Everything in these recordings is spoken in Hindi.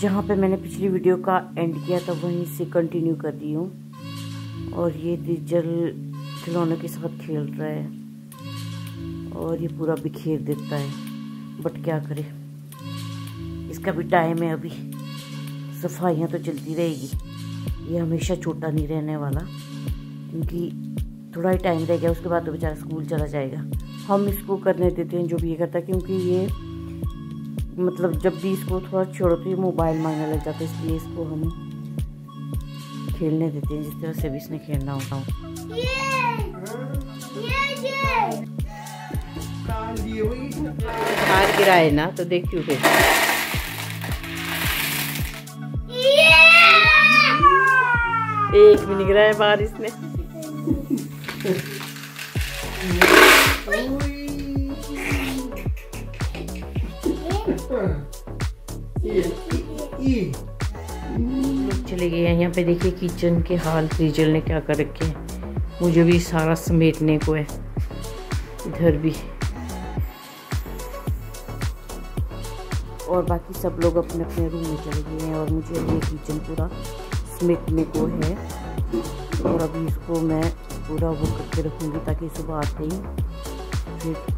जहाँ पे मैंने पिछली वीडियो का एंड किया था, वहीं से कंटिन्यू कर रही हूँ। और ये डीजल खिलौने के साथ खेल रहा है। और ये पूरा बिखेर देता है। बट क्या करे? इसका भी टाइम है अभी। सफाइयाँ तो चलती रहेगी। ये हमेशा छोटा नहीं रहने वाला। क्योंकि थोड़ा ही टाइम रह गया, उसके बाद तो बेचारा स्कूल चला जाएगा। हम इसको करने देते हैं जो भी ये करता क्योंकि ये मतलब जब भी इसको थोड़ा छोड़ो तो ये मोबाइल मांगने लग जाता है इसलिए इसको हम खेलने देते हैं जिस तरह से भी इसने खेलना होता हार गिरा है ना तो देखियो फिर। एक भी नहीं गिरा है बाहर इसने। चले गए हैं यहाँ पे देखिए किचन के हाल फ्रीजर ने क्या कर रखे हैं। मुझे भी सारा समेटने को है। इधर भी। और बाकी सब लोग अपने अपने रूम में चले गए हैं और मुझे ये किचन पूरा समेटने को है। और अभी इसको मैं पूरा वो करके रखूँगी ताकि सुबह आते ही फिर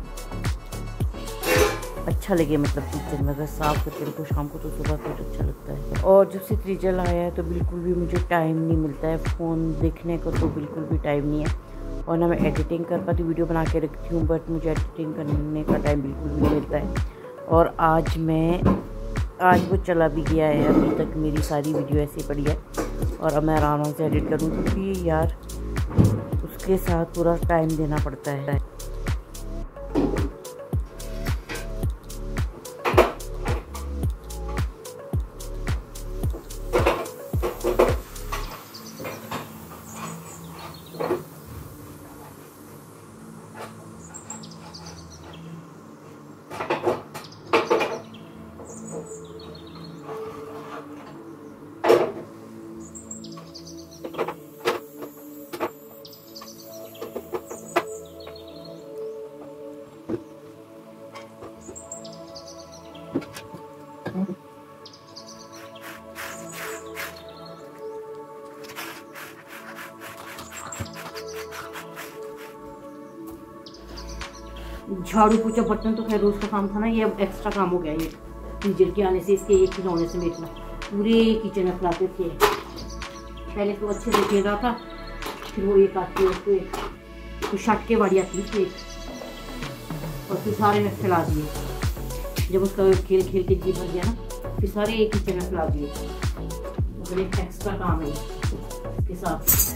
अच्छा लगे मतलब किचन में। अगर साफ़ करके रखो शाम को तो सुबह फिर अच्छा लगता है। और जब से त्रिजल आया है तो बिल्कुल भी मुझे टाइम नहीं मिलता है। फ़ोन देखने को तो बिल्कुल भी टाइम नहीं है। और ना मैं एडिटिंग कर पाती वीडियो बना के रखती हूँ बट मुझे एडिटिंग करने का टाइम बिल्कुल भी नहीं मिलता है। और आज मैं आज वो चला भी गया है। अभी तक मेरी सारी वीडियो ऐसी पड़ी है। और अब मैं आराम से एडिट करूँ, क्योंकि यार, उसके साथ पूरा टाइम देना पड़ता है। झाड़ू पूछा, बर्तन तो खैर रोज़ का काम था ना, ये अब एक्स्ट्रा काम हो गया ये। फ्रीजर के आने से इसके एक खिलौने से मेटना। पूरे किचन में फैलाते थे। पहले तो अच्छे से खेल रहा था, फिर वो एक आती है उसको तो शट के बाड़ी आती थी एक और फिर सारे में फैला दिए। जब उसका खेल खेल के जी भर गया ना, फिर सारे एक किचन में फैला दिए। मतलब एक एक्स्ट्रा काम है के साथ।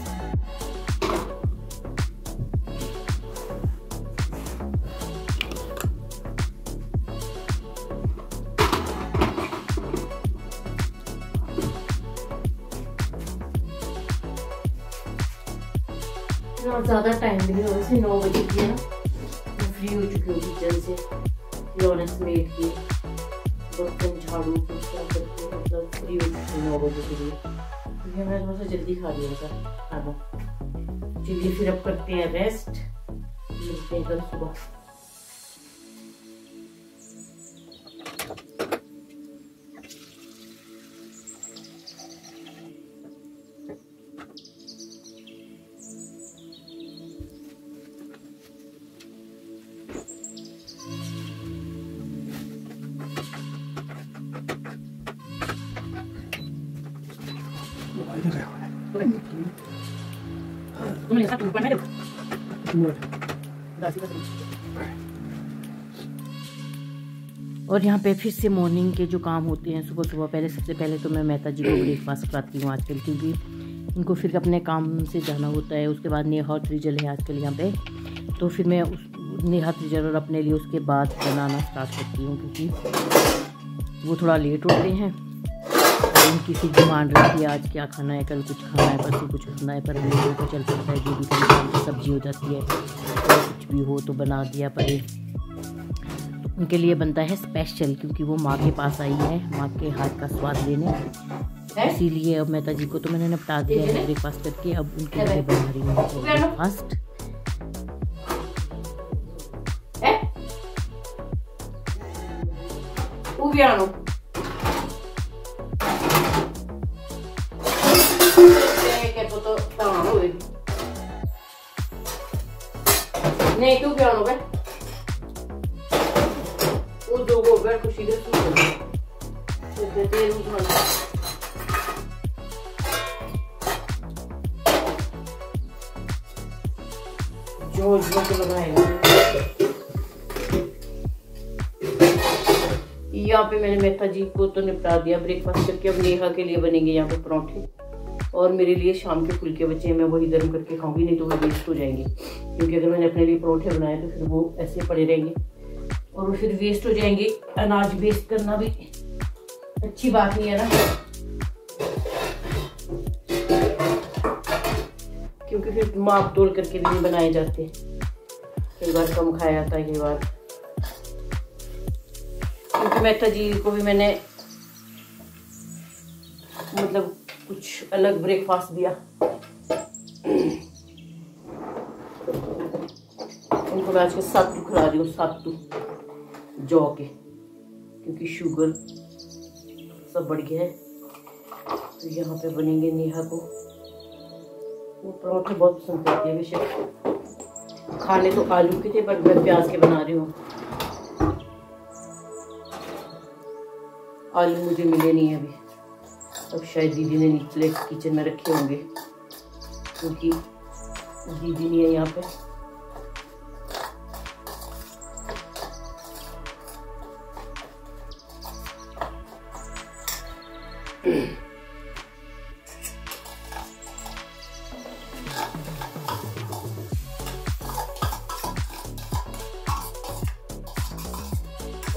इतना ज़्यादा टाइम भी नहीं हो नौ बजे की है ना। फ्री हो चुकी हूँ किचन से। खिलौने मेड की बर्तन, झाड़ू पोछा करके मतलब फ्री हो चुकी हूँ नौ बजे के लिए। क्योंकि मैं थोड़ा सा जल्दी खा लिया था खाना। चलिए फिर अब करते हैं रेस्ट मिलते हैं कल सुबह। तुमने साथ में देखो और यहाँ पे फिर से मॉर्निंग के जो काम होते हैं सुबह सुबह पहले सबसे पहले तो मैं मेहता जी को ब्रेकफास्ट कराती हूँ आजकल क्योंकि उनको फिर अपने काम से जाना होता है। उसके बाद नेहा त्रिजल है आजकल यहाँ पे। तो फिर मैं उस नेहा त्रिजल और अपने लिए उसके बाद बनाना स्टार्ट करती हूँ क्योंकि वो थोड़ा लेट होते हैं। और उनकी फिर डिमांड रहती है आज क्या खाना है कल कुछ खाना है परसों कुछ खाना है पर हम लोगों को चल पड़ता है जो भी कभी की सब्ज़ी हो जाती है और कुछ भी हो तो बना दिया परे। तो उनके लिए बनता है स्पेशल क्योंकि वो माँ के पास आई है माँ के हाथ का स्वाद लेने। इसीलिए अब मेहता जी को तो मैंने निपटा दिया है ब्रेकफास्ट करके अब उनके लिए बना रही हूँ ब्रेकफास्ट Uviano. नहीं, तू क्या हो गए वो दो गो गए खुशी के तू तेल उठा जो जो को लगाएगा। यहाँ पे मैंने मेहता जी को तो निपटा दिया ब्रेकफास्ट करके, अब नेहा के लिए बनेंगे यहाँ पे परोठे। और मेरे लिए शाम के फुलके बचे हैं, मैं वही गर्म करके खाऊँगी, नहीं तो वो वेस्ट हो जाएँगे। क्योंकि अगर मैंने अपने लिए परोठे बनाए तो फिर वो ऐसे पड़े रहेंगे। और वो फिर वेस्ट हो जाएँगे। अनाज वेस्ट करना भी अच्छी बात नहीं है ना। क्योंकि फिर माप तोड़ करके भी नहीं बनाए जाते। कई बार कम खाया जाता है, कई बार। क्योंकि मेहता जी को भी मैंने मतलब कुछ अलग ब्रेकफास्ट दिया। उनको मैं आज के सत्तू खिला रही हूँ सत्तू जौ के क्योंकि शुगर सब बढ़ गया है। तो यहाँ पे बनेंगे नेहा को। वो परोठे बहुत पसंद करती है, बेशक। खाने तो आलू के थे, पर मैं प्याज के बना रही हूँ। आलू मुझे मिले नहीं अभी। अब शायद दीदी ने नीचे किचन में रखे होंगे, क्योंकि दीदी नहीं है यहाँ पे।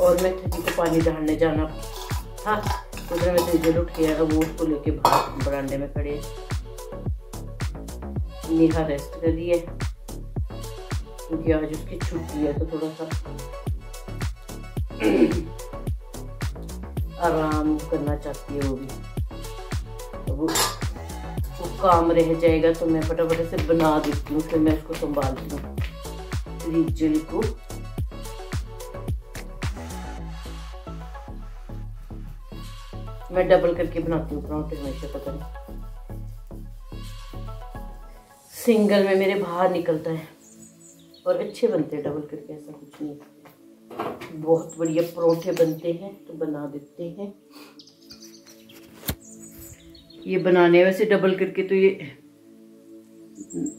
और मैं थकी को पानी डालने जाना था। उधर मैं तेजल उठ गया वो उसको लेके बाहर बरांडे में खड़े नेहा रेस्ट कर रही है। क्योंकि आज उसकी छुट्टी है तो थोड़ा सा आराम करना चाहती है वो भी। तो वो, वो काम रह जाएगा तो मैं फटाफट से बना देती हूँ फिर मैं उसको संभालती हूँ। रिजल को मैं डबल करके बनाती हूँ पराठे हमेशा पता नहीं सिंगल में मेरे बाहर निकलता है। और अच्छे बनते हैं डबल करके, ऐसा कुछ नहीं बहुत बढ़िया परोठे बनते हैं तो बना देते हैं। ये बनाने, वैसे डबल करके तो ये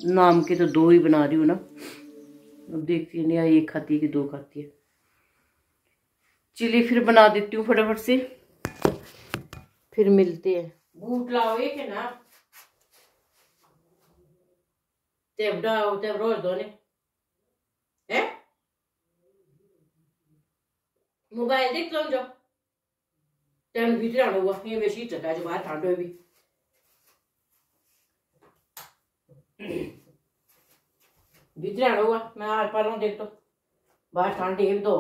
नाम के तो दो ही बना रही हूँ ना। अब देखती है नहीं एक खाती है कि दो खाती है। चलिए फिर बना देती हूँ फटाफट से। फिर मिलते हैं। बूट लाओ, एक है ना। तेब डाओ तेब रोज दो ने। है? मोबाइल देख लो जो टाइम भीतर आना हुआ ये मैं शीत चका जो बाहर ठंड भी भीतर आना हुआ मैं आर पार देख तो बाहर ठंड दो।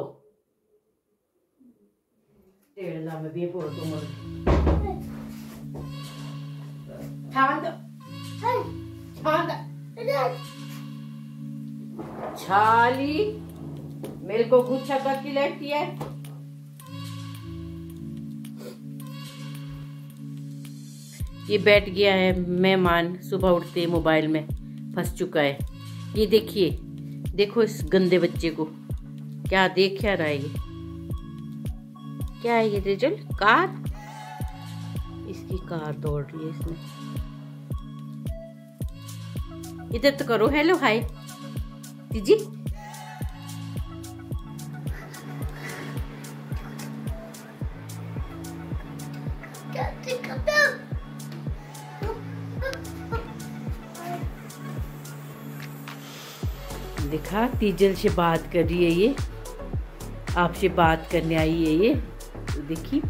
छाली मेरे को गुच्छा करके लेती है। ये बैठ गया है मेहमान सुबह उठते मोबाइल में फंस चुका है। ये देखिए देखो इस गंदे बच्चे को। क्या देख क्या रहा है ये? क्या है ये रिज़ल्ट? कार। इसकी कार दौड़ रही है इसमें इधर तो करो। हेलो हाय जी देखा तीजल से बात कर रही है ये। आपसे बात करने आई है ये। देखी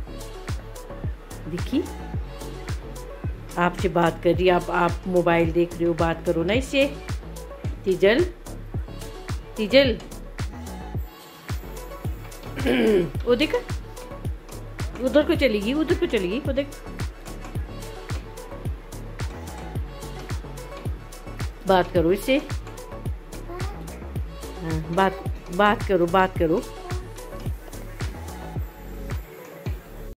देखी आपसे बात कर रही आप आप मोबाइल देख रहे हो, बात करो ना इससे तिजल तिजल। वो देख। उधर को चली गई उधर को चलेगी, वो देख। बात करो इससे हाँ बात बात करो बात करो।